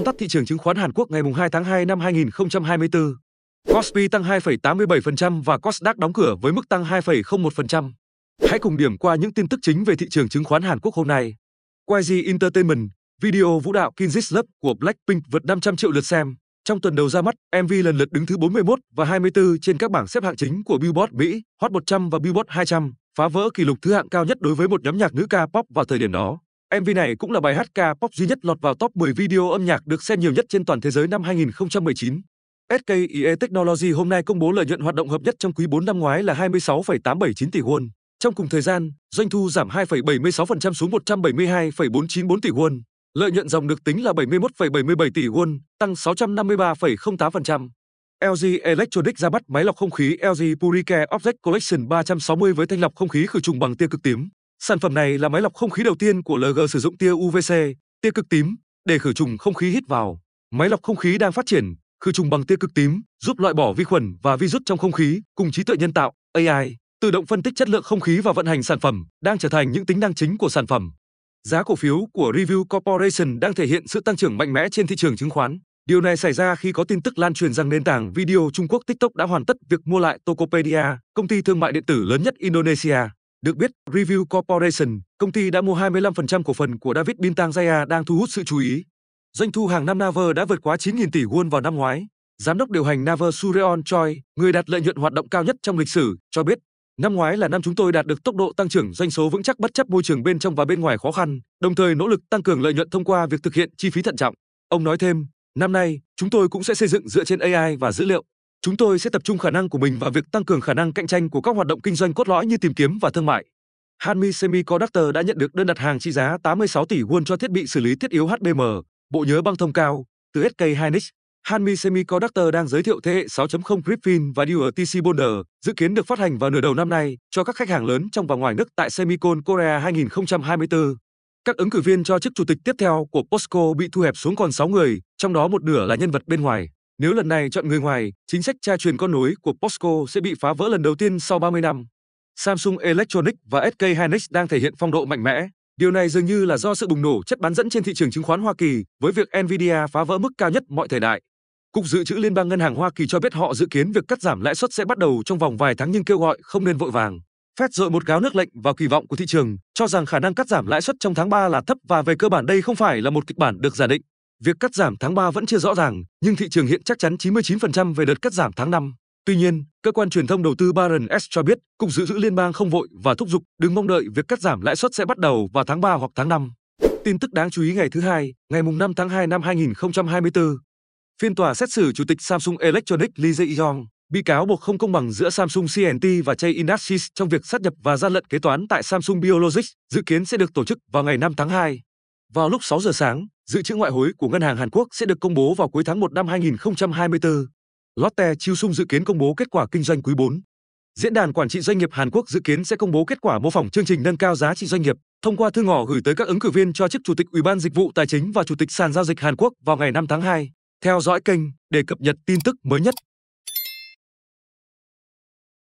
Tóm tắt thị trường chứng khoán Hàn Quốc ngày 2 tháng 2 năm 2024. Kospi tăng 2,87% và Kosdaq đóng cửa với mức tăng 2,01%. Hãy cùng điểm qua những tin tức chính về thị trường chứng khoán Hàn Quốc hôm nay. YG Entertainment, video vũ đạo Kinzis Love của Blackpink vượt 500 triệu lượt xem. Trong tuần đầu ra mắt, MV lần lượt đứng thứ 41 và 24 trên các bảng xếp hạng chính của Billboard Mỹ, Hot 100 và Billboard 200, phá vỡ kỷ lục thứ hạng cao nhất đối với một nhóm nhạc nữ K-pop vào thời điểm đó. MV này cũng là bài hát ca pop duy nhất lọt vào top 10 video âm nhạc được xem nhiều nhất trên toàn thế giới năm 2019. SKIE Technology hôm nay công bố lợi nhuận hoạt động hợp nhất trong quý 4 năm ngoái là 26,879 tỷ won. Trong cùng thời gian, doanh thu giảm 2,76% xuống 172,494 tỷ won. Lợi nhuận dòng được tính là 71,77 tỷ won, tăng 653,08%. LG Electronics ra mắt máy lọc không khí LG Puricare Object Collection 360 với thanh lọc không khí khử trùng bằng tia cực tím. Sản phẩm này là máy lọc không khí đầu tiên của LG sử dụng tia UVC, tia cực tím, để khử trùng không khí hít vào. Máy lọc không khí đang phát triển, khử trùng bằng tia cực tím, giúp loại bỏ vi khuẩn và virus trong không khí, cùng trí tuệ nhân tạo AI, tự động phân tích chất lượng không khí và vận hành sản phẩm, đang trở thành những tính năng chính của sản phẩm. Giá cổ phiếu của Review Corporation đang thể hiện sự tăng trưởng mạnh mẽ trên thị trường chứng khoán. Điều này xảy ra khi có tin tức lan truyền rằng nền tảng video Trung Quốc TikTok đã hoàn tất việc mua lại Tokopedia, công ty thương mại điện tử lớn nhất Indonesia. Được biết, Review Corporation, công ty đã mua 25% cổ phần của David Bintang Jaya đang thu hút sự chú ý. Doanh thu hàng năm Naver đã vượt quá 9.000 tỷ won vào năm ngoái. Giám đốc điều hành Naver Sureon Choi, người đạt lợi nhuận hoạt động cao nhất trong lịch sử, cho biết Năm ngoái là năm chúng tôi đạt được tốc độ tăng trưởng doanh số vững chắc bất chấp môi trường bên trong và bên ngoài khó khăn, đồng thời nỗ lực tăng cường lợi nhuận thông qua việc thực hiện chi phí thận trọng. Ông nói thêm, năm nay, chúng tôi cũng sẽ xây dựng dựa trên AI và dữ liệu. Chúng tôi sẽ tập trung khả năng của mình vào việc tăng cường khả năng cạnh tranh của các hoạt động kinh doanh cốt lõi như tìm kiếm và thương mại. Hanmi Semiconductor đã nhận được đơn đặt hàng trị giá 86 tỷ won cho thiết bị xử lý thiết yếu HBM, bộ nhớ băng thông cao, từ SK Hynix. Hanmi Semiconductor đang giới thiệu thế hệ 6.0 Griffin và Dual TC Bonder, dự kiến được phát hành vào nửa đầu năm nay cho các khách hàng lớn trong và ngoài nước tại Semicon Korea 2024. Các ứng cử viên cho chức chủ tịch tiếp theo của POSCO bị thu hẹp xuống còn 6 người, trong đó một nửa là nhân vật bên ngoài. Nếu lần này chọn người ngoài, chính sách tra truyền con nối của POSCO sẽ bị phá vỡ lần đầu tiên sau 30 năm. Samsung Electronics và SK Hynix đang thể hiện phong độ mạnh mẽ. Điều này dường như là do sự bùng nổ chất bán dẫn trên thị trường chứng khoán Hoa Kỳ với việc Nvidia phá vỡ mức cao nhất mọi thời đại. Cục Dự trữ Liên bang Ngân hàng Hoa Kỳ cho biết họ dự kiến việc cắt giảm lãi suất sẽ bắt đầu trong vòng vài tháng nhưng kêu gọi không nên vội vàng. Fed dội một gáo nước lạnh vào kỳ vọng của thị trường, cho rằng khả năng cắt giảm lãi suất trong tháng 3 là thấp và về cơ bản đây không phải là một kịch bản được giả định. Việc cắt giảm tháng 3 vẫn chưa rõ ràng, nhưng thị trường hiện chắc chắn 99% về đợt cắt giảm tháng 5. Tuy nhiên, cơ quan truyền thông đầu tư Barron S cho biết, Cục Dự trữ Liên bang không vội và thúc giục đừng mong đợi việc cắt giảm lãi suất sẽ bắt đầu vào tháng 3 hoặc tháng 5. Tin tức đáng chú ý ngày thứ hai, ngày 5 tháng 2 năm 2024, Phiên tòa xét xử Chủ tịch Samsung Electronics Lee Jae-yong, bị cáo buộc không công bằng giữa Samsung CNT và J Industries trong việc sát nhập và gian lận kế toán tại Samsung Biologics, dự kiến sẽ được tổ chức vào ngày 5 tháng 2. Vào lúc 6 giờ sáng, dự trữ ngoại hối của Ngân hàng Hàn Quốc sẽ được công bố vào cuối tháng 1 năm 2024. Lotte Chiêu Sung dự kiến công bố kết quả kinh doanh quý 4. Diễn đàn quản trị doanh nghiệp Hàn Quốc dự kiến sẽ công bố kết quả mô phỏng chương trình nâng cao giá trị doanh nghiệp, thông qua thư ngỏ gửi tới các ứng cử viên cho chức chủ tịch Ủy ban Dịch vụ Tài chính và chủ tịch sàn giao dịch Hàn Quốc vào ngày 5 tháng 2. Theo dõi kênh để cập nhật tin tức mới nhất.